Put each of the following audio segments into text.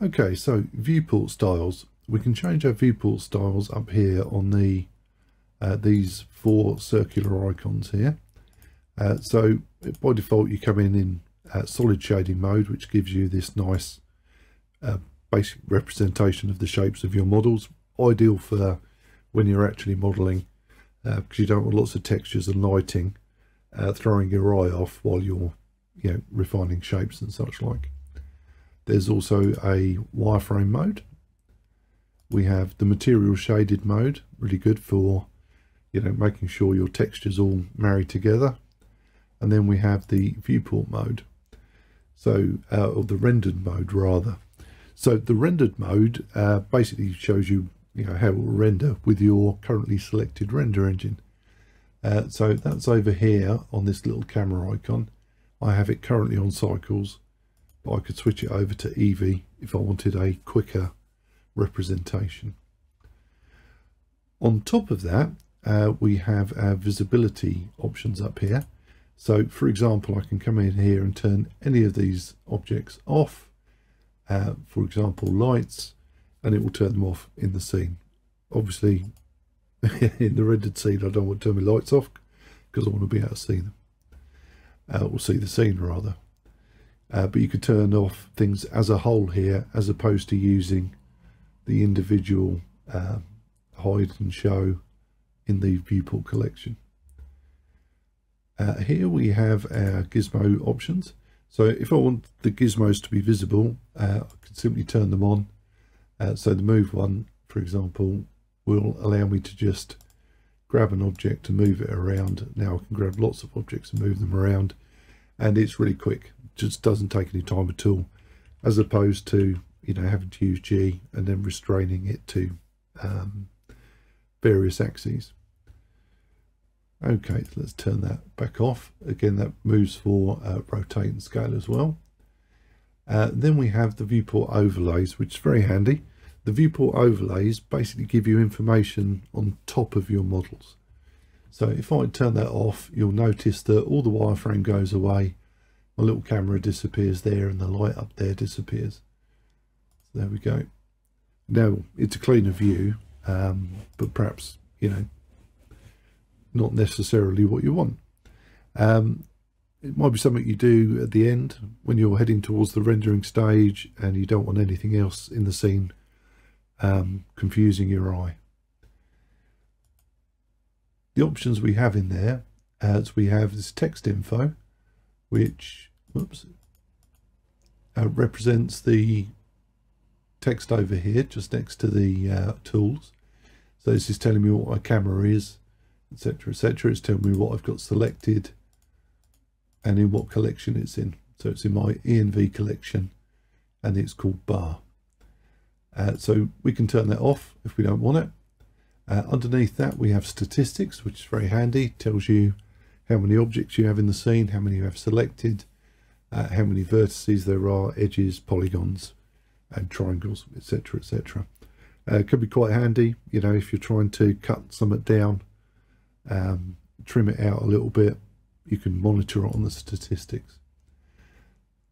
Okay, so viewport styles. We can change our viewport styles up here on the uh, these four circular icons here. Uh, so by default you come in in uh, solid shading mode which gives you this nice uh, basic representation of the shapes of your models. Ideal for when you're actually modelling because uh, you don't want lots of textures and lighting uh, throwing your eye off while you're you know refining shapes and such like. There's also a wireframe mode. We have the material shaded mode, really good for, you know, making sure your textures all marry together. And then we have the viewport mode. So, uh, or the rendered mode rather. So the rendered mode uh, basically shows you, you know, how it will render with your currently selected render engine. Uh, so that's over here on this little camera icon. I have it currently on cycles but I could switch it over to Eevee if I wanted a quicker representation. On top of that, uh, we have our visibility options up here. So for example, I can come in here and turn any of these objects off. Uh, for example, lights, and it will turn them off in the scene. Obviously, in the rendered scene, I don't want to turn my lights off because I want to be able to see them. Uh, or see the scene rather uh, but you could turn off things as a whole here as opposed to using the individual uh, hide and show in the viewport collection. Uh, here we have our gizmo options. So if I want the gizmos to be visible, uh, I can simply turn them on. Uh, so the move one, for example, will allow me to just grab an object to move it around. Now I can grab lots of objects and move them around and it's really quick. Just doesn't take any time at all as opposed to you know having to use G and then restraining it to um, various axes. Okay so let's turn that back off. Again that moves for uh, rotate and scale as well. Uh, then we have the viewport overlays which is very handy. The viewport overlays basically give you information on top of your models so if I turn that off you'll notice that all the wireframe goes away my little camera disappears there and the light up there disappears. So there we go. Now it's a cleaner view, um, but perhaps, you know, not necessarily what you want. Um, it might be something you do at the end when you're heading towards the rendering stage and you don't want anything else in the scene um, confusing your eye. The options we have in there, as we have this text info, which whoops, uh, represents the text over here just next to the uh, tools. So this is telling me what my camera is, etc, etc. It's telling me what I've got selected and in what collection it's in. So it's in my ENV collection and it's called bar. Uh, so we can turn that off if we don't want it. Uh, underneath that we have statistics, which is very handy. Tells you how many objects you have in the scene, how many you have selected, uh, how many vertices there are, edges, polygons, and triangles, etc., etc. Uh, could be quite handy, you know, if you're trying to cut something down, um, trim it out a little bit, you can monitor it on the statistics.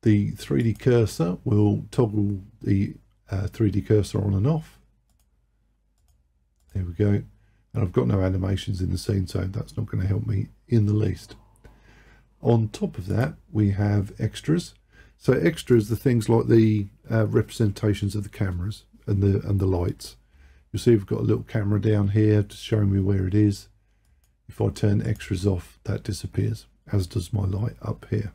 The 3D cursor will toggle the uh, 3D cursor on and off. There we go. And I've got no animations in the scene, so that's not going to help me in the least. On top of that, we have extras. So extras the things like the uh, representations of the cameras and the and the lights. You'll see we've got a little camera down here to show me where it is. If I turn extras off, that disappears, as does my light up here.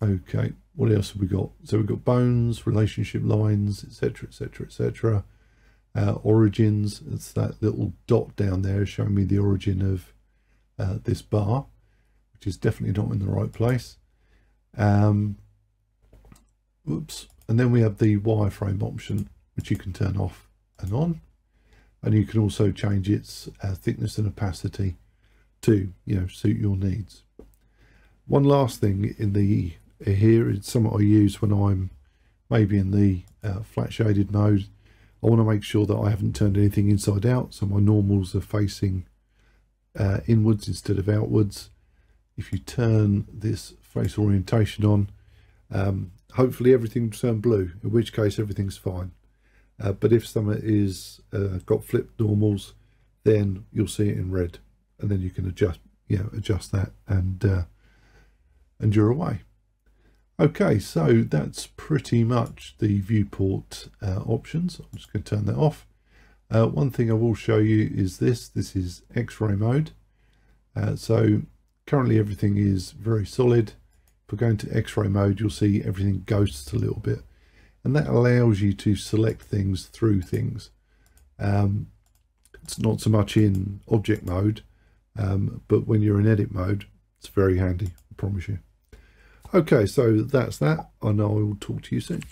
Okay, what else have we got? So we've got bones, relationship lines, etc., etc., etc. origins, it's that little dot down there showing me the origin of uh, this bar, which is definitely not in the right place. Um, oops. And then we have the wireframe option, which you can turn off and on. And you can also change its uh, thickness and opacity to, you know, suit your needs. One last thing in the here is something I use when I'm maybe in the uh, flat shaded mode. I want to make sure that I haven't turned anything inside out. So my normals are facing uh, inwards instead of outwards. If you turn this face orientation on, um, hopefully everything turn blue, in which case everything's fine. Uh, but if something is uh, got flipped normals, then you'll see it in red, and then you can adjust, you know, adjust that, and uh, and you're away. Okay, so that's pretty much the viewport uh, options. I'm just going to turn that off. Uh, one thing I will show you is this. This is X-ray mode. Uh, so currently everything is very solid. If we go into X-ray mode, you'll see everything ghosts a little bit. And that allows you to select things through things. Um, it's not so much in object mode, um, but when you're in edit mode, it's very handy, I promise you. Okay, so that's that, and I will talk to you soon.